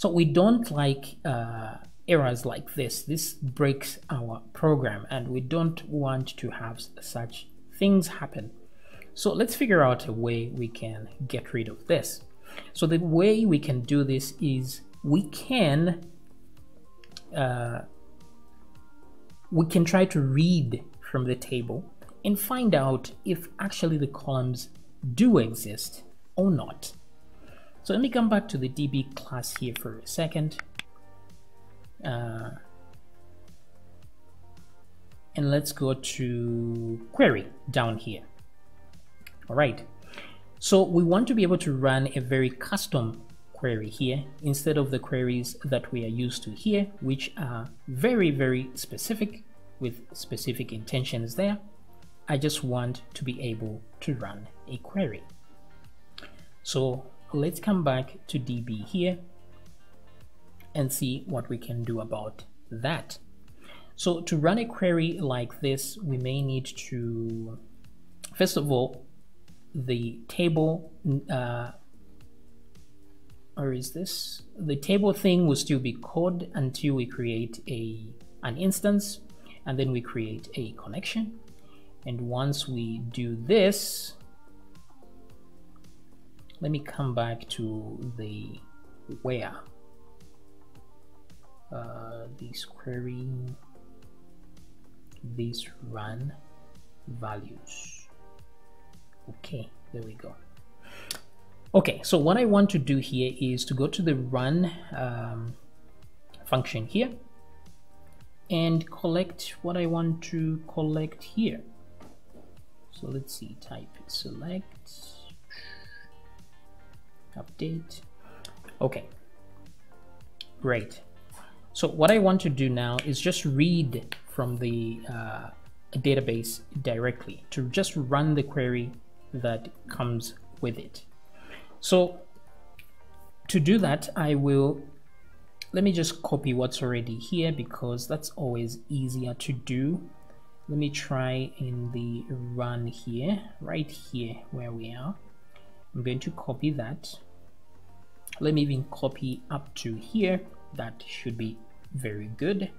So we don't like uh, errors like this. This breaks our program and we don't want to have such things happen. So let's figure out a way we can get rid of this. So the way we can do this is we can uh, we can try to read from the table and find out if actually the columns do exist or not. So let me come back to the DB class here for a second. Uh, and let's go to query down here. All right. So we want to be able to run a very custom query here instead of the queries that we are used to here, which are very, very specific with specific intentions there. I just want to be able to run a query. So let's come back to DB here and see what we can do about that. So to run a query like this, we may need to, first of all, the table, uh, or is this? The table thing will still be code until we create a an instance and then we create a connection. And once we do this, let me come back to the where. Uh, this query this run values. Okay there we go. Okay so what I want to do here is to go to the run um, function here and collect what I want to collect here. So let's see type select update okay great so what I want to do now is just read from the uh, database directly to just run the query that comes with it. So to do that, I will, let me just copy what's already here because that's always easier to do. Let me try in the run here, right here where we are. I'm going to copy that. Let me even copy up to here. That should be very good.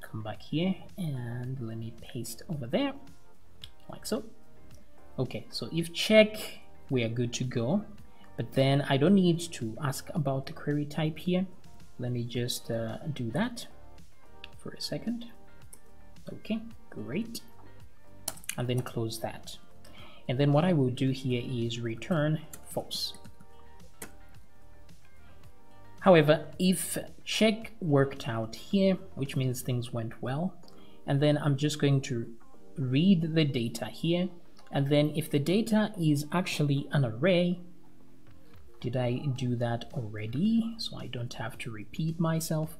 Come back here and let me paste over there like so. Okay so if check we are good to go. But then I don't need to ask about the query type here. Let me just uh, do that for a second. Okay great. And then close that and then what I will do here is return false However, if check worked out here, which means things went well, and then I'm just going to read the data here, and then if the data is actually an array, did I do that already? So I don't have to repeat myself.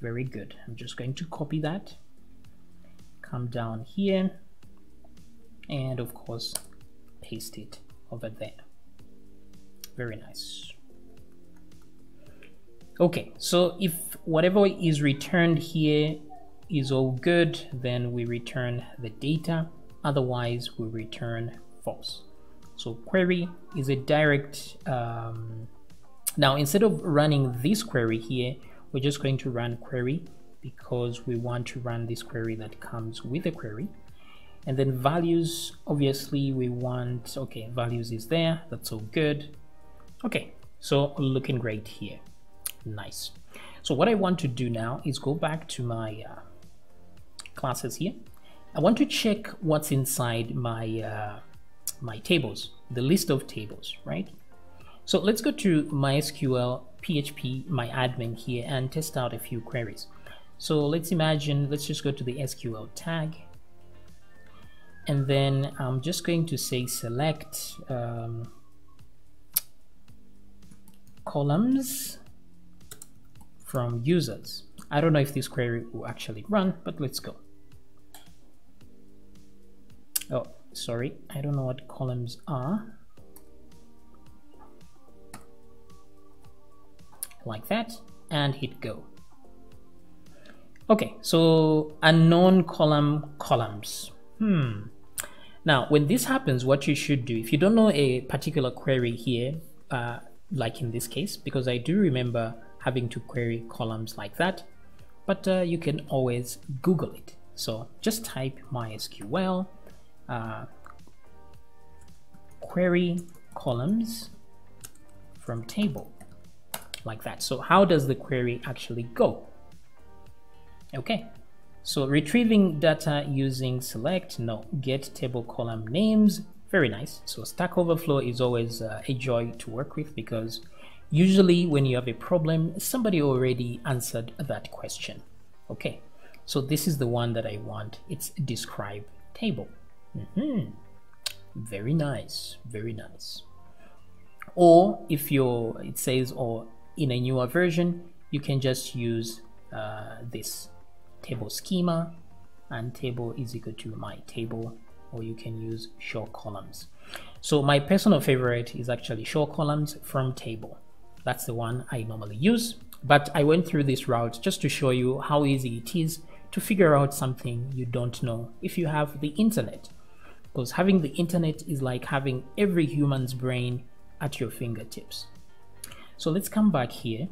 Very good. I'm just going to copy that, come down here, and of course, paste it over there. Very nice. Okay, so if whatever is returned here is all good, then we return the data. Otherwise, we return false. So query is a direct, um, now instead of running this query here, we're just going to run query because we want to run this query that comes with a query. And then values, obviously we want, okay, values is there, that's all good. Okay, so looking great here. Nice. So what I want to do now is go back to my uh, classes here. I want to check what's inside my uh, my tables, the list of tables, right? So let's go to MySQL PHP my admin here and test out a few queries. So let's imagine, let's just go to the SQL tag. And then I'm just going to say select um, columns from users. I don't know if this query will actually run, but let's go. Oh, sorry, I don't know what columns are. Like that, and hit go. Okay, so unknown column columns. Hmm. Now, when this happens, what you should do, if you don't know a particular query here, uh, like in this case, because I do remember having to query columns like that, but uh, you can always Google it. So just type MySQL uh, query columns from table like that. So how does the query actually go? Okay, so retrieving data using select, no, get table column names, very nice. So Stack Overflow is always uh, a joy to work with because usually when you have a problem, somebody already answered that question. Okay, so this is the one that I want. It's describe table. Mm -hmm. Very nice, very nice. Or if you're, it says, or in a newer version, you can just use uh, this table schema and table is equal to my table or you can use show columns. So my personal favorite is actually show columns from table. That's the one I normally use, but I went through this route just to show you how easy it is to figure out something you don't know if you have the internet. Because having the internet is like having every human's brain at your fingertips. So let's come back here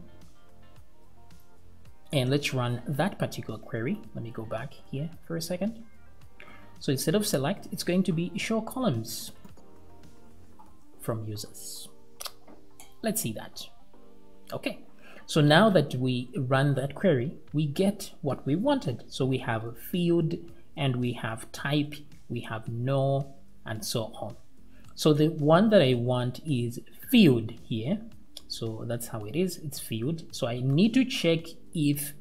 and let's run that particular query. Let me go back here for a second. So instead of select, it's going to be show columns from users. Let's see that. Okay, so now that we run that query, we get what we wanted. So we have a field and we have type, we have no, and so on. So the one that I want is field here. So that's how it is, it's field. So I need to check if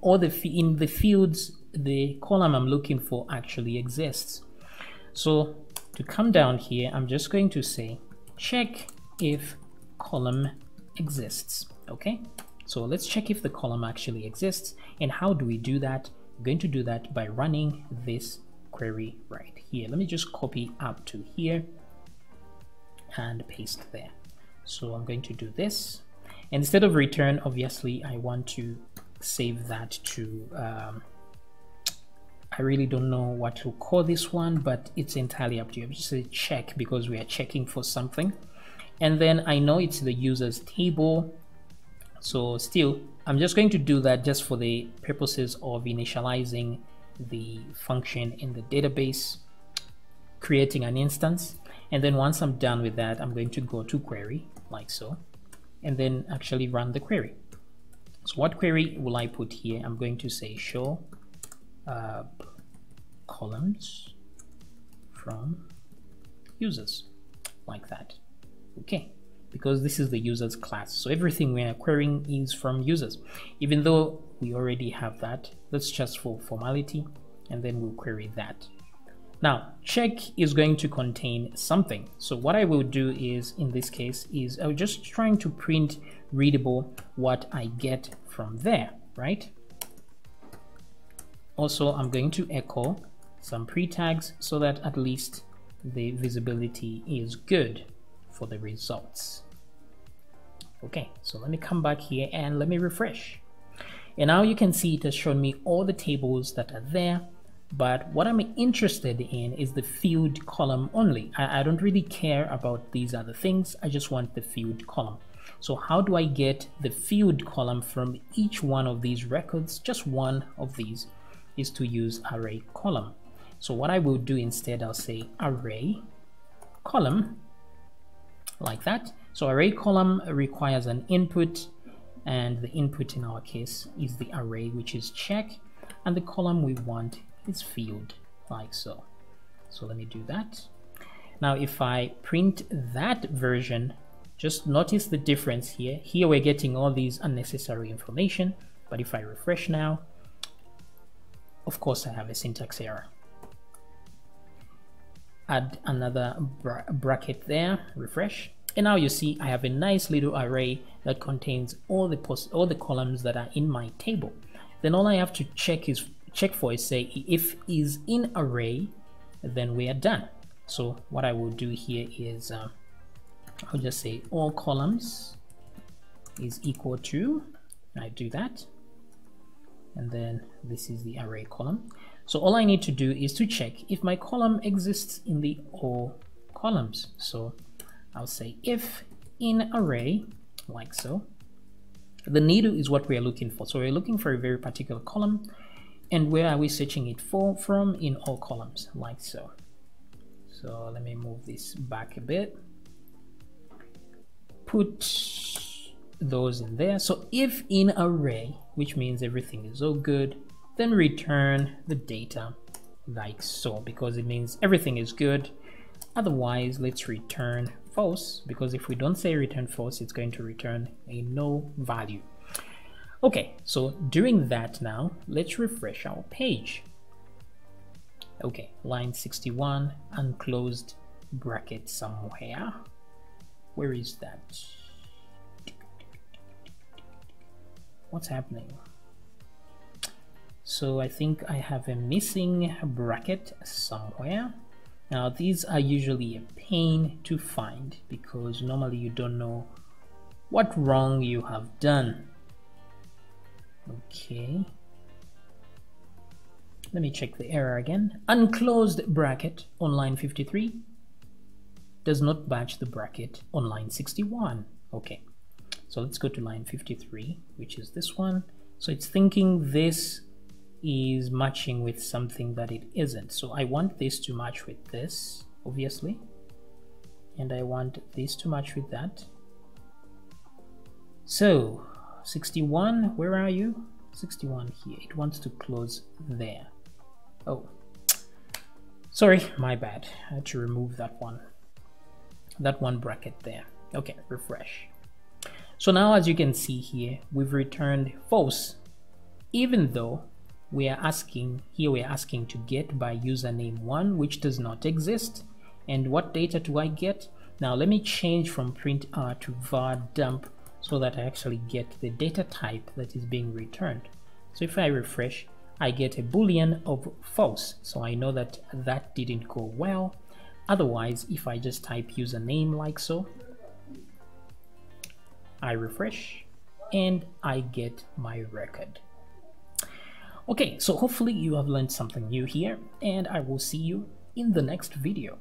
all the in the fields, the column I'm looking for actually exists. So to come down here, I'm just going to say check if column exists. Okay, so let's check if the column actually exists. And how do we do that? I'm going to do that by running this query right here. Let me just copy up to here and paste there. So I'm going to do this. Instead of return, obviously, I want to save that to, um, I really don't know what to call this one, but it's entirely up to you. I'm just say check because we are checking for something. And then I know it's the users table. So still, I'm just going to do that just for the purposes of initializing the function in the database, creating an instance. And then once I'm done with that, I'm going to go to query like so, and then actually run the query. So what query will I put here? I'm going to say show uh, columns from users like that. Okay, because this is the users class. So everything we are querying is from users. Even though we already have that, that's just for formality, and then we'll query that. Now, check is going to contain something. So what I will do is, in this case, is I'm just trying to print readable what I get from there, right? Also, I'm going to echo some pre-tags so that at least the visibility is good for the results. Okay, so let me come back here and let me refresh. And now you can see it has shown me all the tables that are there but what I'm interested in is the field column only. I, I, don't really care about these other things. I just want the field column. So how do I get the field column from each one of these records? Just one of these is to use array column. So what I will do instead, I'll say array column like that. So array column requires an input and the input in our case is the array, which is check and the column we want its field like so. So let me do that. Now if I print that version, just notice the difference here. Here we're getting all these unnecessary information, but if I refresh now, of course I have a syntax error. Add another bra bracket there, refresh. And now you see I have a nice little array that contains all the all the columns that are in my table. Then all I have to check is check for is say if is in array, then we are done. So what I will do here is uh, I'll just say all columns is equal to, I do that, and then this is the array column. So all I need to do is to check if my column exists in the all columns. So I'll say if in array, like so, The needle is what we are looking for. So we're looking for a very particular column. And where are we searching it for from? In all columns, like so. So let me move this back a bit. Put those in there. So if in array, which means everything is all good, then return the data like so, because it means everything is good. Otherwise, let's return false, because if we don't say return false, it's going to return a no value. Okay, so doing that now, let's refresh our page. Okay, line 61, unclosed bracket somewhere. Where is that? What's happening? So I think I have a missing bracket somewhere. Now these are usually a pain to find because normally you don't know what wrong you have done. Okay. Let me check the error again. Unclosed bracket on line 53 does not match the bracket on line 61. Okay. So let's go to line 53, which is this one. So it's thinking this is matching with something that it isn't. So I want this to match with this, obviously. And I want this to match with that. So 61, where are you? 61 here. It wants to close there. Oh, sorry, my bad. I had to remove that one. That one bracket there. Okay, refresh. So now as you can see here, we've returned false, even though we are asking, here we're asking to get by username one, which does not exist. And what data do I get? Now let me change from print r to var dump so that I actually get the data type that is being returned. So if I refresh, I get a boolean of false. So I know that that didn't go well. Otherwise, if I just type username like so, I refresh and I get my record. Okay, so hopefully you have learned something new here and I will see you in the next video.